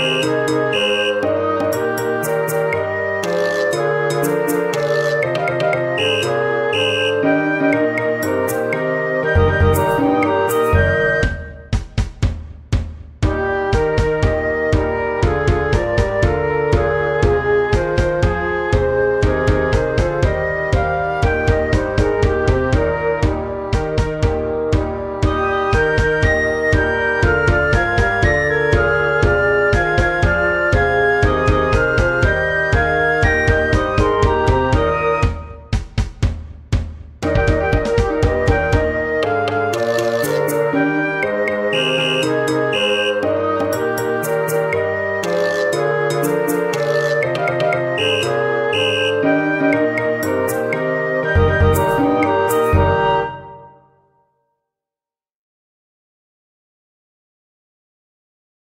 Música